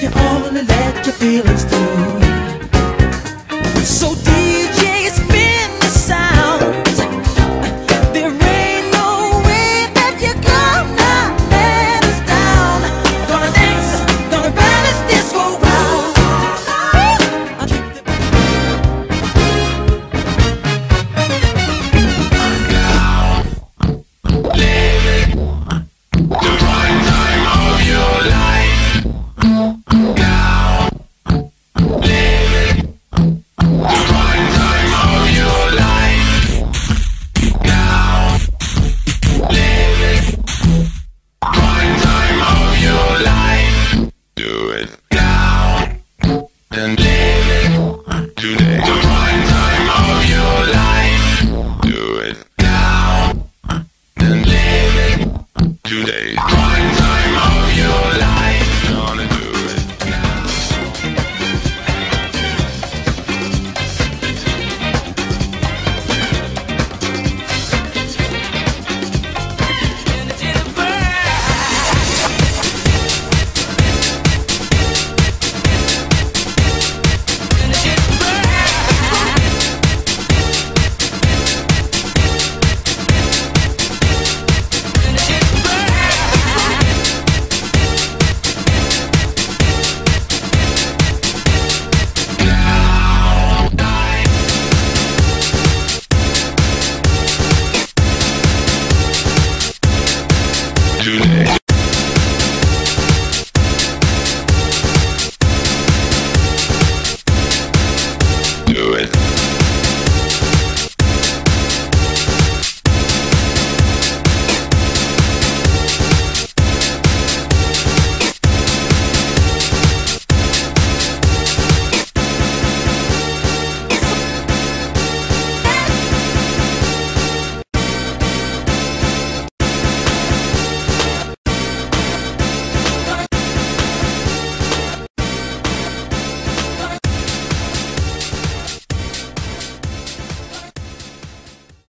you only let your feelings And today, the prime time of your life. Do it now. And today. Chile.